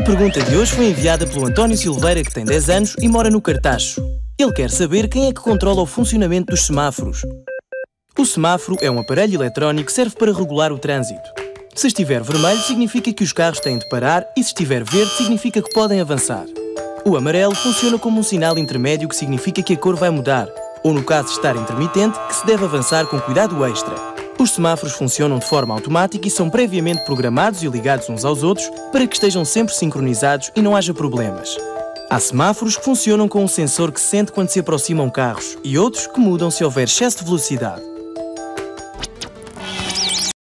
A pergunta de hoje foi enviada pelo António Silveira, que tem 10 anos e mora no Cartacho. Ele quer saber quem é que controla o funcionamento dos semáforos. O semáforo é um aparelho eletrónico que serve para regular o trânsito. Se estiver vermelho, significa que os carros têm de parar e se estiver verde, significa que podem avançar. O amarelo funciona como um sinal intermédio que significa que a cor vai mudar, ou no caso de estar intermitente, que se deve avançar com cuidado extra. Os semáforos funcionam de forma automática e são previamente programados e ligados uns aos outros para que estejam sempre sincronizados e não haja problemas. Há semáforos que funcionam com um sensor que sente quando se aproximam carros e outros que mudam se houver excesso de velocidade.